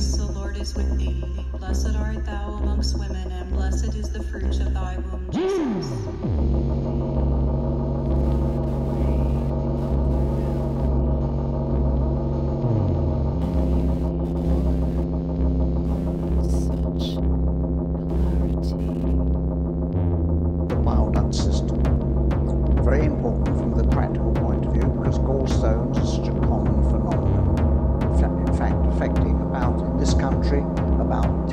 the Lord is with thee. Blessed art thou amongst women, and blessed is the fruit of thy womb, Jesus. Wow, that's just very important from the practical point of view because gallstones are such about, in this country, about